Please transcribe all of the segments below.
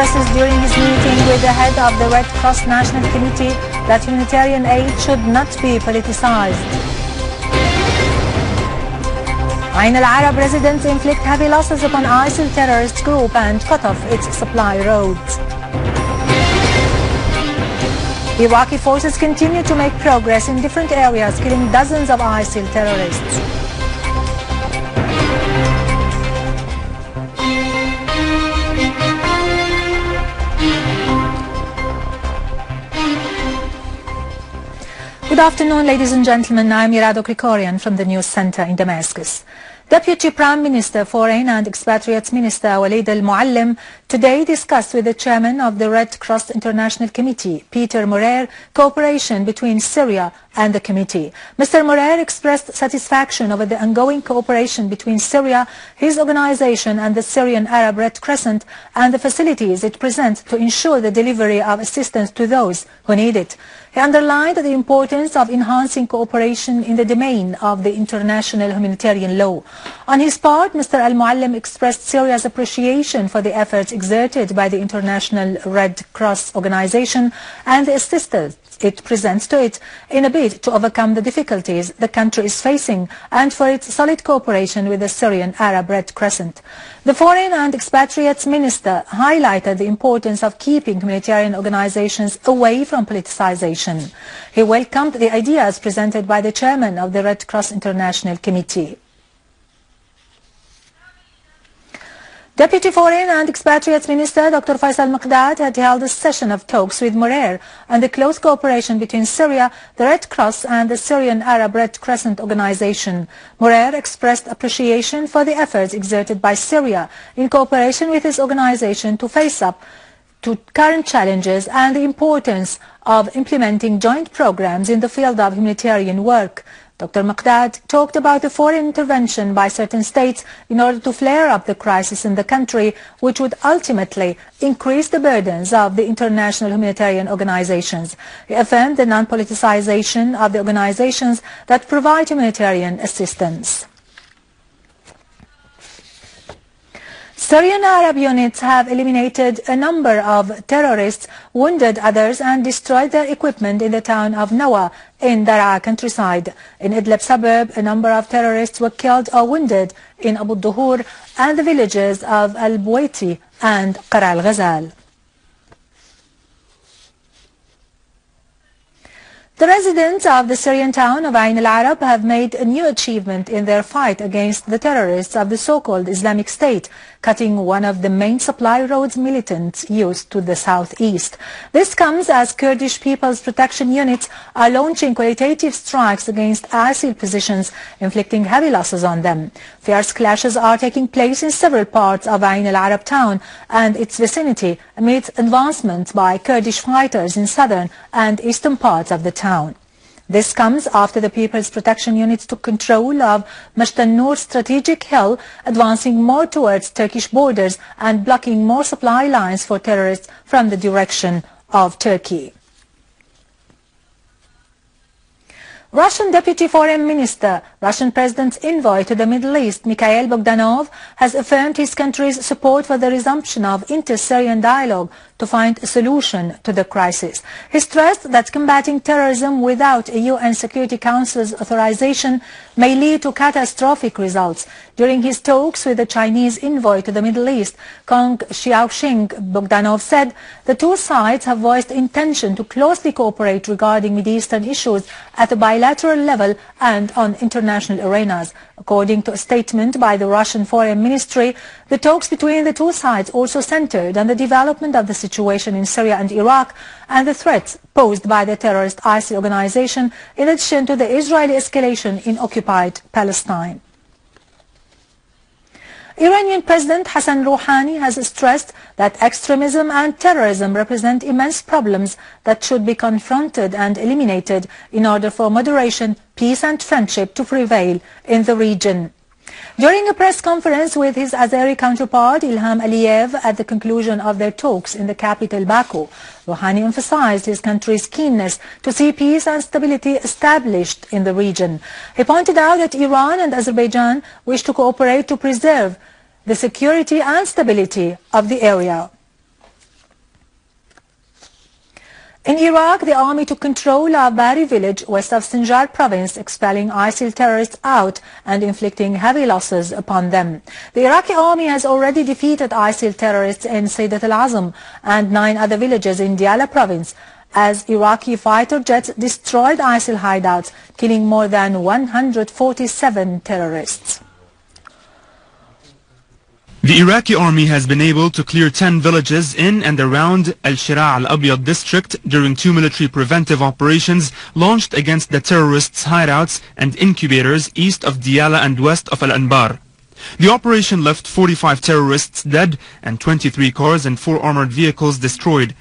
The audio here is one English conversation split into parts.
During his meeting with the head of the Red Cross National Committee that humanitarian aid should not be politicized. Ain al-Arab residents inflict heavy losses upon ISIL terrorist group and cut off its supply roads. Iraqi forces continue to make progress in different areas, killing dozens of ISIL terrorists. Good afternoon, ladies and gentlemen. I'm Irado Krikorian from the News Center in Damascus. Deputy Prime Minister, Foreign and Expatriates Minister Walid Al-Muallim today discussed with the chairman of the Red Cross International Committee, Peter Maurer, cooperation between Syria and the committee. Mr. Maurer expressed satisfaction over the ongoing cooperation between Syria, his organization and the Syrian Arab Red Crescent and the facilities it presents to ensure the delivery of assistance to those who need it. He underlined the importance of enhancing cooperation in the domain of the international humanitarian law. On his part, Mr. Al-Muallim expressed Syria's appreciation for the efforts exerted by the International Red Cross Organization and the assistance it presents to it in a bid to overcome the difficulties the country is facing and for its solid cooperation with the Syrian Arab Red Crescent. The Foreign and Expatriates Minister highlighted the importance of keeping humanitarian organizations away from politicization. He welcomed the ideas presented by the chairman of the Red Cross International Committee. Deputy Foreign and Expatriates Minister Dr. Faisal Maqdad had held a session of talks with Maurer on the close cooperation between Syria, the Red Cross and the Syrian Arab Red Crescent Organization. Maurer expressed appreciation for the efforts exerted by Syria in cooperation with his organization to face up to current challenges and the importance of implementing joint programs in the field of humanitarian work. Dr. Maqdad talked about the foreign intervention by certain states in order to flare up the crisis in the country, which would ultimately increase the burdens of the international humanitarian organizations. He affirmed the non-politicization of the organizations that provide humanitarian assistance. Syrian Arab units have eliminated a number of terrorists, wounded others and destroyed their equipment in the town of Nawa in Daraa countryside. In Idlib suburb, a number of terrorists were killed or wounded in Abu Duhur and the villages of Al-Buwaiti and Qara al-Ghazal. The residents of the Syrian town of Ain al-Arab have made a new achievement in their fight against the terrorists of the so-called Islamic State, cutting one of the main supply roads militants used to the southeast. This comes as Kurdish People's Protection Units are launching qualitative strikes against ISIL positions, inflicting heavy losses on them. Fierce clashes are taking place in several parts of Ain al-Arab town and its vicinity amid advancements by Kurdish fighters in southern and eastern parts of the town town. This comes after the People's Protection Units took control of Mashtanur strategic hill, advancing more towards Turkish borders and blocking more supply lines for terrorists from the direction of Turkey. Russian Deputy Foreign Minister, Russian President's envoy to the Middle East, Mikhail Bogdanov, has affirmed his country's support for the resumption of inter-Syrian dialogue to find a solution to the crisis. He stressed that combating terrorism without a UN Security Council's authorization may lead to catastrophic results. During his talks with the Chinese envoy to the Middle East, Gong Xiaosheng, Bogdanov said the two sides have voiced intention to closely cooperate regarding Middle Eastern issues at a bilateral level and on international arenas. According to a statement by the Russian Foreign Ministry, the talks between the two sides also centered on the development of the situation in Syria and Iraq and the threats posed by the terrorist ISIL organization in addition to the Israeli escalation in occupied Palestine. Iranian President Hassan Rouhani has stressed that extremism and terrorism represent immense problems that should be confronted and eliminated in order for moderation, peace and friendship to prevail in the region. During a press conference with his Azeri counterpart Ilham Aliyev at the conclusion of their talks in the capital Baku, Rouhani emphasized his country's keenness to see peace and stability established in the region. He pointed out that Iran and Azerbaijan wish to cooperate to preserve the security and stability of the area. In Iraq, the army took control of Bari village west of Sinjar province, expelling ISIL terrorists out and inflicting heavy losses upon them. The Iraqi army has already defeated ISIL terrorists in Sayyidat al-Azam and nine other villages in Diyala province as Iraqi fighter jets destroyed ISIL hideouts, killing more than 147 terrorists. The Iraqi army has been able to clear 10 villages in and around Al-Shira' al-Abyad district during two military preventive operations launched against the terrorists' hideouts and incubators east of Diyala and west of Al-Anbar. The operation left 45 terrorists dead and 23 cars and four armored vehicles destroyed.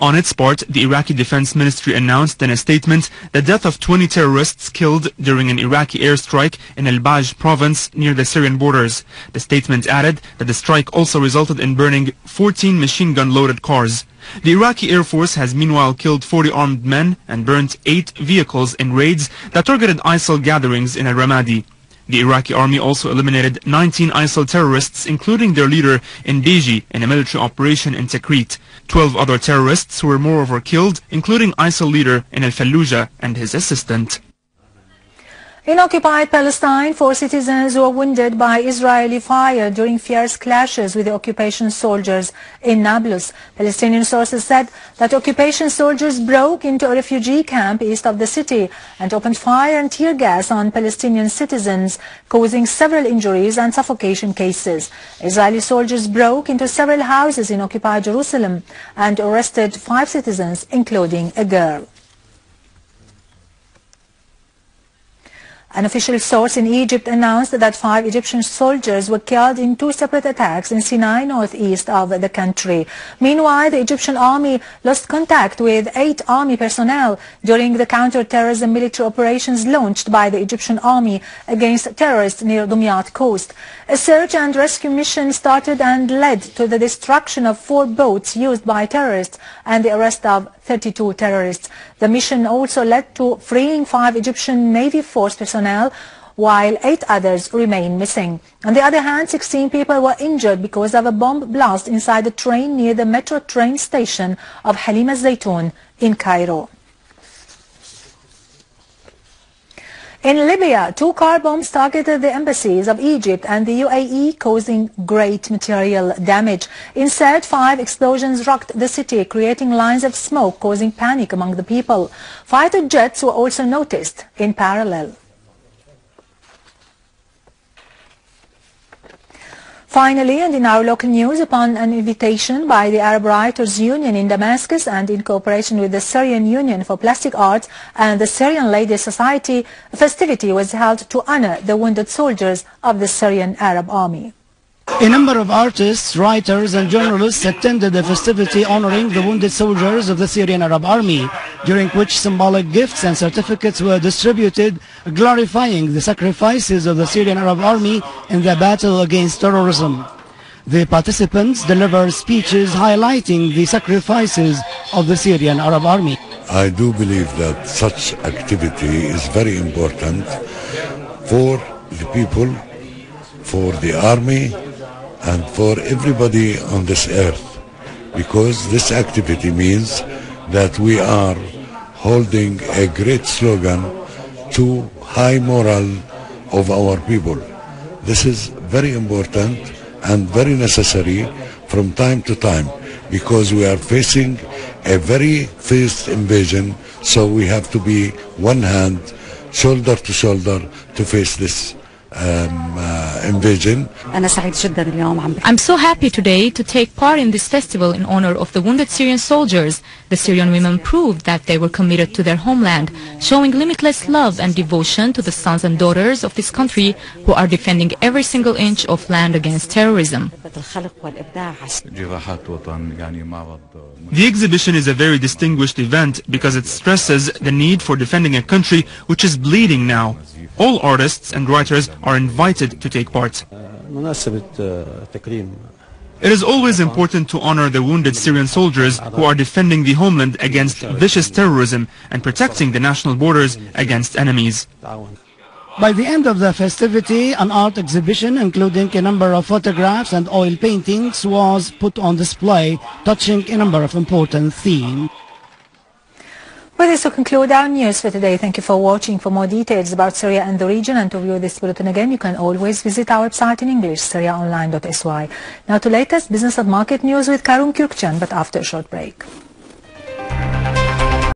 On its part, the Iraqi Defense Ministry announced in a statement the death of 20 terrorists killed during an Iraqi airstrike in Al-Baj province near the Syrian borders. The statement added that the strike also resulted in burning 14 machine gun-loaded cars. The Iraqi Air Force has meanwhile killed 40 armed men and burnt 8 vehicles in raids that targeted ISIL gatherings in Al-Ramadi. The Iraqi army also eliminated 19 ISIL terrorists, including their leader in Beji, in a military operation in Tikrit. Twelve other terrorists were moreover killed, including ISIL leader in Al-Fallujah and his assistant. In occupied Palestine, four citizens were wounded by Israeli fire during fierce clashes with the occupation soldiers in Nablus. Palestinian sources said that occupation soldiers broke into a refugee camp east of the city and opened fire and tear gas on Palestinian citizens, causing several injuries and suffocation cases. Israeli soldiers broke into several houses in occupied Jerusalem and arrested five citizens, including a girl. An official source in Egypt announced that five Egyptian soldiers were killed in two separate attacks in Sinai, northeast of the country. Meanwhile, the Egyptian army lost contact with eight army personnel during the counter-terrorism military operations launched by the Egyptian army against terrorists near Dumyat coast. A search and rescue mission started and led to the destruction of four boats used by terrorists and the arrest of 32 terrorists. The mission also led to freeing five Egyptian Navy force personnel while eight others remain missing. On the other hand, 16 people were injured because of a bomb blast inside a train near the metro train station of Halima Zaytoun in Cairo. In Libya, two car bombs targeted the embassies of Egypt and the UAE, causing great material damage. Instead, five explosions rocked the city, creating lines of smoke, causing panic among the people. Fighter jets were also noticed in parallel. Finally, and in our local news, upon an invitation by the Arab Writers Union in Damascus and in cooperation with the Syrian Union for Plastic Arts and the Syrian Ladies Society, a festivity was held to honor the wounded soldiers of the Syrian Arab Army. A number of artists, writers and journalists attended the festivity honoring the wounded soldiers of the Syrian Arab Army, during which symbolic gifts and certificates were distributed glorifying the sacrifices of the Syrian Arab Army in the battle against terrorism. The participants delivered speeches highlighting the sacrifices of the Syrian Arab Army. I do believe that such activity is very important for the people, for the army, and for everybody on this earth because this activity means that we are holding a great slogan to high moral of our people. This is very important and very necessary from time to time because we are facing a very fierce invasion so we have to be one hand shoulder to shoulder to face this um, uh, invasion. I'm so happy today to take part in this festival in honor of the wounded Syrian soldiers. The Syrian women proved that they were committed to their homeland, showing limitless love and devotion to the sons and daughters of this country who are defending every single inch of land against terrorism. The exhibition is a very distinguished event because it stresses the need for defending a country which is bleeding now. All artists and writers are invited to take part. It is always important to honor the wounded Syrian soldiers who are defending the homeland against vicious terrorism and protecting the national borders against enemies. By the end of the festivity, an art exhibition including a number of photographs and oil paintings was put on display, touching a number of important themes. With this, we conclude our news for today. Thank you for watching. For more details about Syria and the region and to view this bulletin again, you can always visit our website in English, syriaonline.sy. Now to latest business and market news with Karun Kürkcan, but after a short break.